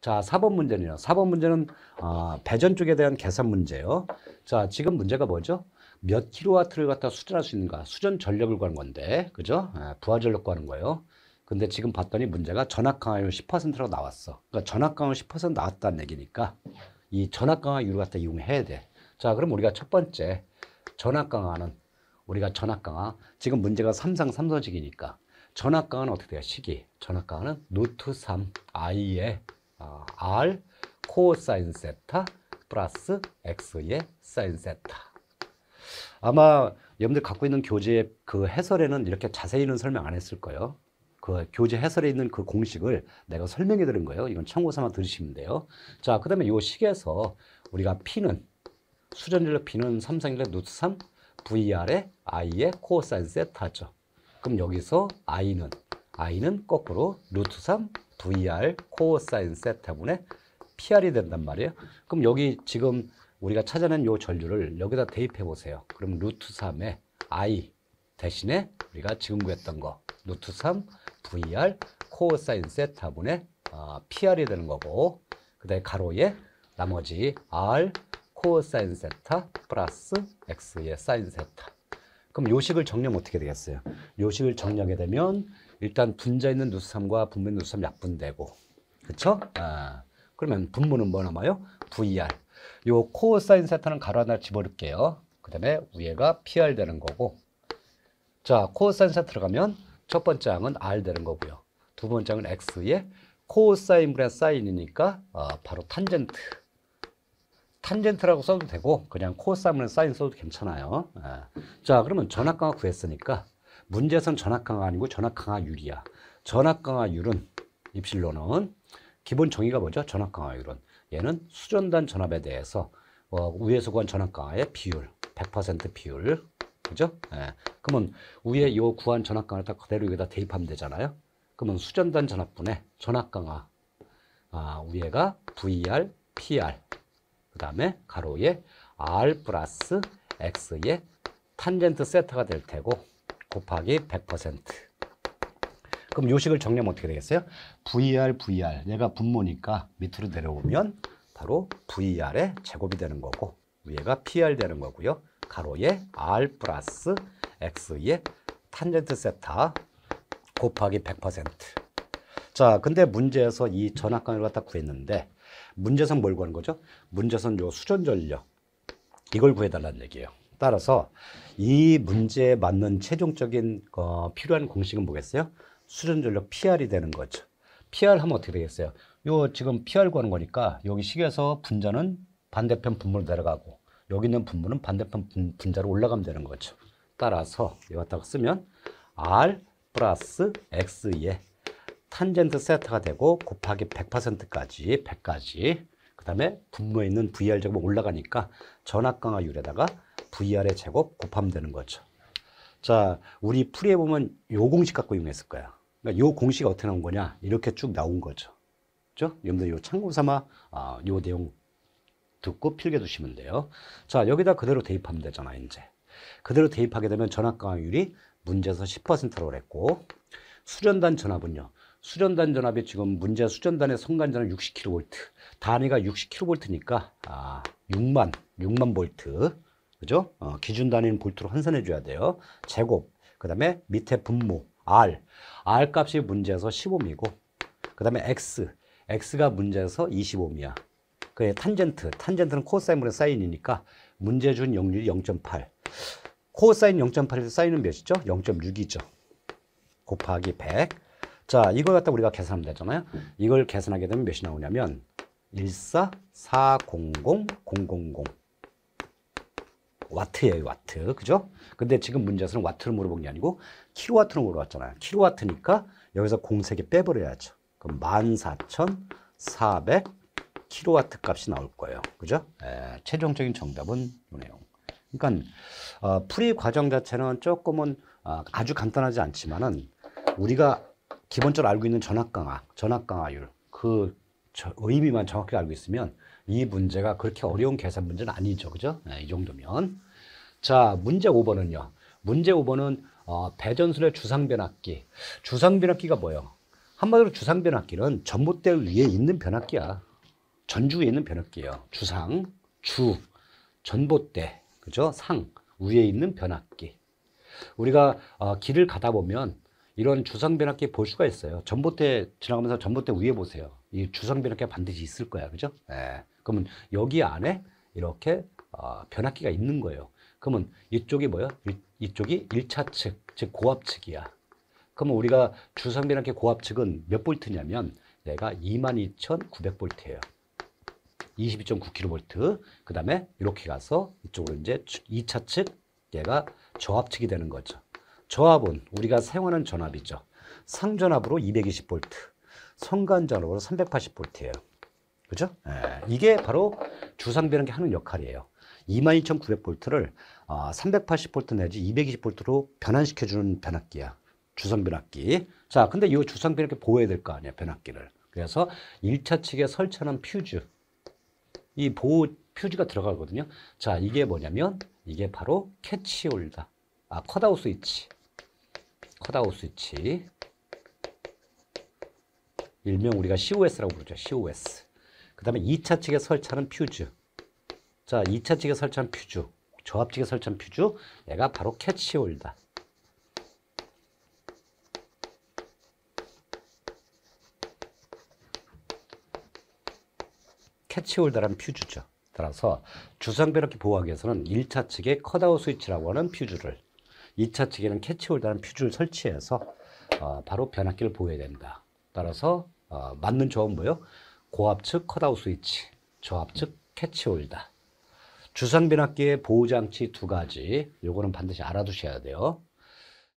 자, 4번 문제는요. 4번 문제는 어, 배전 쪽에 대한 계산 문제예요. 자, 지금 문제가 뭐죠? 몇 킬로와트를 갖다 수전할 수 있는가? 수전 전력을 구하는 건데, 그죠? 예, 부하 전력 구하는 거예요. 근데 지금 봤더니 문제가 전압 강화율 10%라고 나왔어. 그러니까 전압 강화율 10% 나왔다는 얘기니까 이 전압 강화율을 갖다 이용해야 돼. 자, 그럼 우리가 첫 번째 전압 강화는 우리가 전압 강화 지금 문제가 3상 3서식이니까 전압 강화는 어떻게 돼요? 식이 전압 강화는 루트 3 i의 어, r 코사인 세타 플러스 x의 사인 세타. 아마 여러분들 갖고 있는 교재의 그 해설에는 이렇게 자세히는 설명 안 했을 거예요. 그 교재 해설에 있는 그 공식을 내가 설명해 드린 거예요. 이건 참고 삼아 들으시면 돼요. 자, 그 다음에 이 식에서 우리가 P는 수전질력 P는 3상일의 루트 3 VR의 I의 코사인 세타죠. 그럼 여기서 I는 I는 거꾸로 루트 3 VR 코사인 세타분의 PR이 된단 말이에요. 그럼 여기 지금 우리가 찾아낸 요 전류를 여기다 대입해 보세요. 그럼 루트 3에 I 대신에 우리가 지금 구했던 거 루트 3 VR 코사인 세타분의 어, PR이 되는 거고 그 다음에 괄호에 나머지 R 코사인 세타 플러스 X의 사인 세타 그럼 요식을 정리하면 어떻게 되겠어요? 요식을 정리하게 되면 일단 분자 있는 루트 3과 분모 루트 3 약분되고 그쵸? 아, 그러면 분모는 뭐 남아요? VR 요 코사인 세타는 괄호 하나 집어넣을게요 그 다음에 위에가 PR 되는 거고 자 코사인 세타 들어가면 첫 번째 항은 R 되는 거고요 두 번째 항은 X의 코사인 분의 사인이니까 어, 바로 탄젠트 탄젠트라고 써도 되고 그냥 코사인 분의 사인 써도 괜찮아요 아. 자 그러면 전압강화 구했으니까 문제에서는 전압강화 아니고 전압강화율이야 전압강화율은 입실로는 기본 정의가 뭐죠? 전압강화율은 얘는 수전단 전압에 대해서 어, 위에서 구한 전압강화의 비율 100% 비율 그죠? 예. 그러면 위에 요 구한 전압강화를 딱 그대로 여기다 대입하면 되잖아요 그러면 수전단 전압분의 전압강화 아, 위에가 VR, PR 그 다음에 가로에 R 플러스 X의 탄젠트 세타가 될 테고 곱하기 100% 그럼 요식을 정리하면 어떻게 되겠어요? VR, VR 얘가 분모니까 밑으로 내려오면 바로 VR의 제곱이 되는 거고 위에가 PR 되는 거고요 가로에 R 플러스 X의 탄젠트 세타 곱하기 100% 자, 근데 문제에서 이 전압강을 갖다 구했는데 문제선 뭘 구하는 거죠? 문제선 요 수전 전력 이걸 구해달라는 얘기예요. 따라서 이 문제에 맞는 최종적인 어, 필요한 공식은 뭐겠어요? 수전 전력 PR이 되는 거죠. PR 하면 어떻게 되겠어요? 요 지금 PR 구하는 거니까 여기 식에서 분자는 반대편 분모로 내려가고 여기 있는 분모는 반대편 분, 분자로 올라가면 되는 거죠. 따라서 갖다가 쓰면 R 플러스 X에 탄젠트 세타가 되고 곱하기 100%까지 100까지 그 다음에 분모에 있는 VR 제곱 올라가니까 전압강화율에다가 VR의 제곱 곱하면 되는 거죠. 자, 우리 풀이해 보면 요 공식 갖고 이용했을 거야. 그러니까 요 공식이 어떻게 나온 거냐? 이렇게 쭉 나온 거죠. 그죠? 여러분들 요 참고 삼아 아, 요 내용 듣고 필게 두시면 돼요. 자, 여기다 그대로 대입하면 되잖아, 이제. 그대로 대입하게 되면 전압 강화율이 문제에서 10%라고 그랬고 수련단 전압은요. 수전단 전압이 지금 문제 수전단의 성간 전압 60kV 단위가 60kV니까 아 6만 6만 볼트 그죠? 어, 기준 단위는 볼트로 환산해 줘야 돼요. 제곱 그 다음에 밑에 분모 R R 값이 문제에서 15미고 그 다음에 X X가 문제에서 25미야. 그 탄젠트 탄젠트는 코사인분의 사인이니까 문제 준 영률이 0.8 코사인 0.8에서 사인은 몇이죠? 0.6이죠. 곱하기 100 자, 이걸 갖다 우리가 계산하면 되잖아요. 이걸 계산하게 되면 몇이 나오냐면 14 400 000 와트예요, 와트. 그죠? 근데 지금 문제에서는 와트를 물어본 게 아니고 킬로와트로 물어봤잖아요. 킬로와트니까 여기서 공세개 빼버려야죠. 그럼 14,400 킬로와트 값이 나올 거예요. 그죠? 에, 최종적인 정답은 이 내용. 그러니까 어, 풀이 과정 자체는 조금은 어, 아주 간단하지 않지만은 우리가 기본적으로 알고 있는 전압강하, 전압강하율 그 의미만 정확히 알고 있으면 이 문제가 그렇게 어려운 계산 문제는 아니죠. 그죠? 네, 이 정도면. 자, 문제 5번은요. 문제 5번은 어, 배전술의 주상변압기. 주상변압기가 뭐예요? 한마디로 주상 변압기는 전봇대 위에 있는 변압기야. 전주에 있는 변압기예요. 주상, 주, 전봇대, 그죠? 상 위에 있는 변압기. 우리가 어, 길을 가다 보면 이런 주상 변압기 볼 수가 있어요. 전봇대 지나가면서 전봇대 위에 보세요. 이 주상 변압기가 반드시 있을 거야, 그죠? 예. 그러면 여기 안에 이렇게 어, 변압기가 있는 거예요. 그러면 이쪽이 뭐야? 이, 이쪽이 1차 측, 즉 고압 측이야. 그러면 우리가 주상 변압기 고압 측은 몇 볼트냐면 얘가 22,900볼트예요. 22.9kV. 그 다음에 이렇게 가서 이쪽으로 이제 2차 측 얘가 저압 측이 되는 거죠. 저압은 우리가 사용하는 전압이죠. 상전압으로 220V, 선간전압으로 380V예요. 그죠? 예, 이게 바로 주상변압기 하는 역할이에요. 22,900V를 어, 380V 내지 220V로 변환시켜주는 변압기야. 주상변압기. 자, 근데 이 주상변압기 보호해야 될 거 아니야, 변압기를. 그래서 1차 측에 설치하는 퓨즈. 이 보호 퓨즈가 들어가거든요. 자, 이게 뭐냐면 이게 바로 catch holder. 아, cut out switch. cut out switch. 일명 우리가 COS라고 부르죠. COS. 그 다음에 2차 측에 설치하는 퓨즈. 자, 2차 측에 설치한 퓨즈. 저압 측에 설치한 퓨즈. 얘가 바로 catch holder. catch holder라는 퓨즈죠. 따라서 주상변압기 보호하기 위해서는 1차 측에 컷아웃 스위치라고 하는 퓨즈를 2차 측에는 catch holder라는 퓨즈를 설치해서 어, 바로 변압기를 보호해야 된다. 따라서 어, 맞는 조합은 뭐예요? 고압 측 cut out switch, 저압 측 catch holder. 주상변압기의 보호장치 두 가지 요거는 반드시 알아두셔야 돼요.